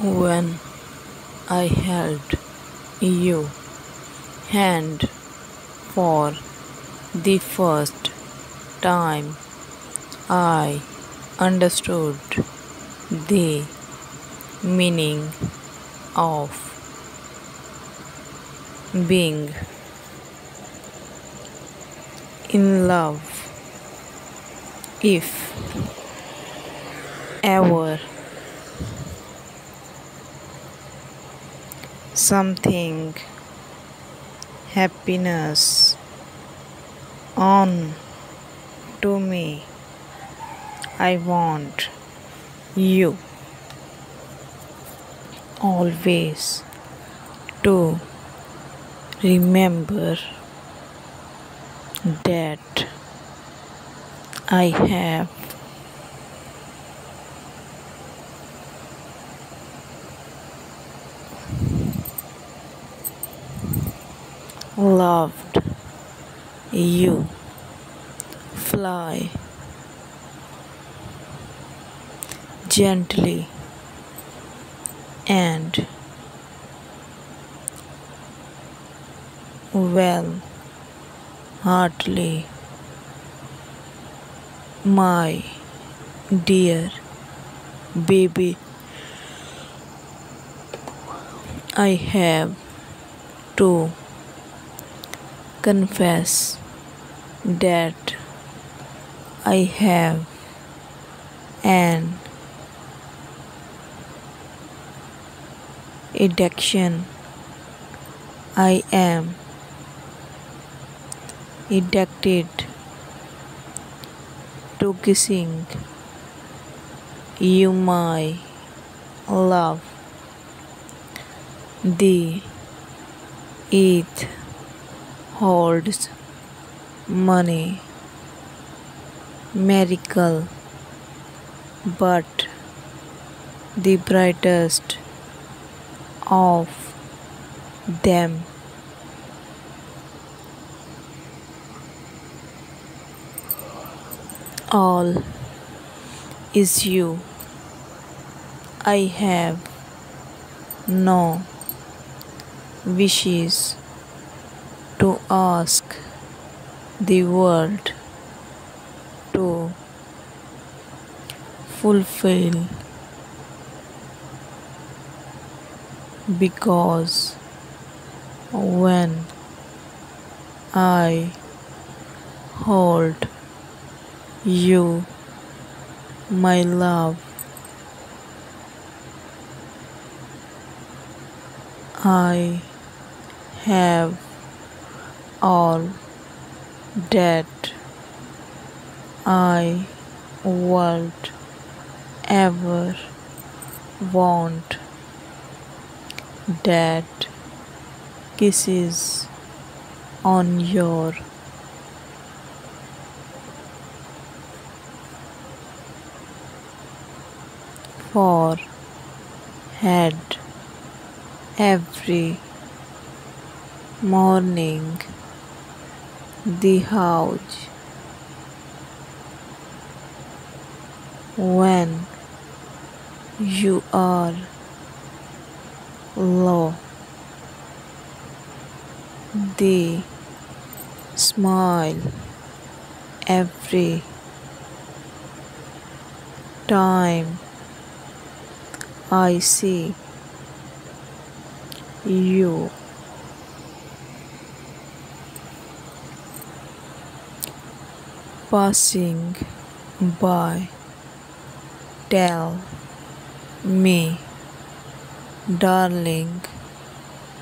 when I held your hand for the first time, I understood the meaning of being in love. If ever something happiness on to me, I want you always to remember that I have loved you. Fly gently and well heartily, my dear baby. I have to confess that I have an addiction. I am addicted to kissing you, my love. The eighth holds money, miracle, but the brightest of them all is you. I have no wishes to ask the world to fulfill because when I hold you, my love, I have all that I would ever want that kisses on your forehead. Every morning the house when you are low the smile every time I see you passing by. Tell me, darling,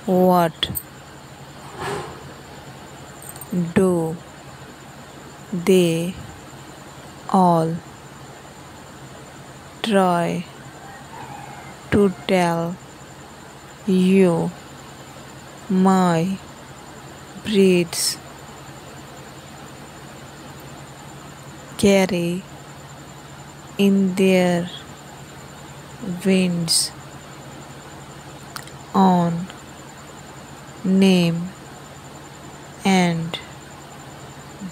what do they all try to tell you, my breeds carry in their winds on name and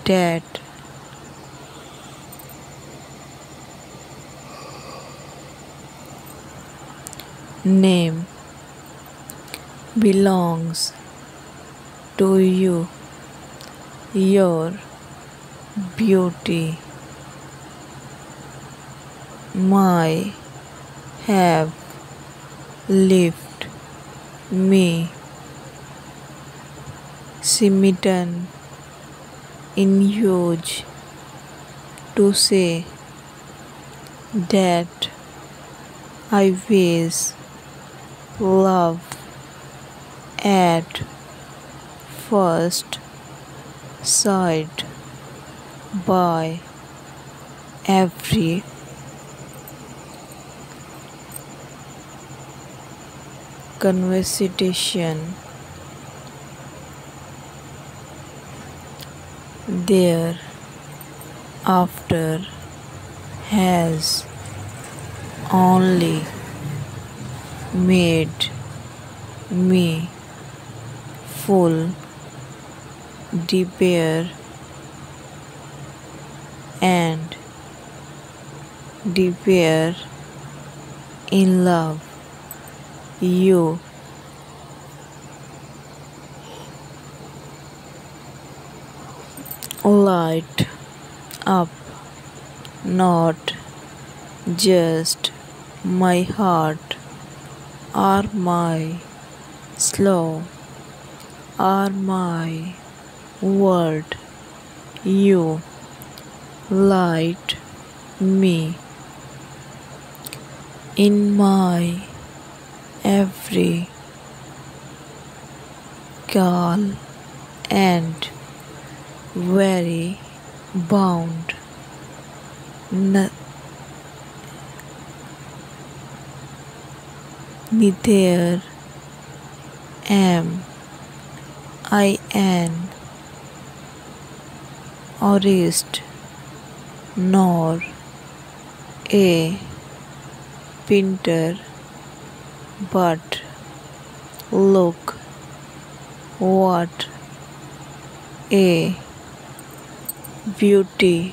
dead name belongs to you. Your beauty my have left me smitten in huge to say that I was love at first sight by every conversation. There after has only made me full despair and despair in love you. Light up not just my heart or my slow or my world you light me in my every call and very bound. Neither am I an artist nor a painter but look what a beautiful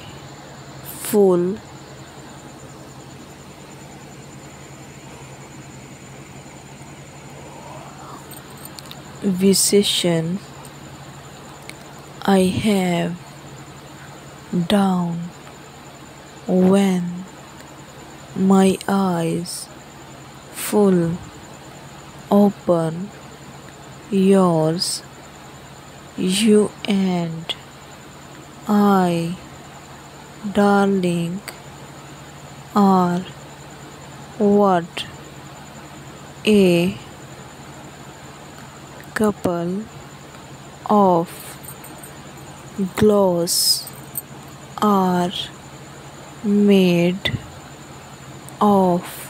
vision I have down when my eyes full open yours you and I darling are what a couple of glows are made of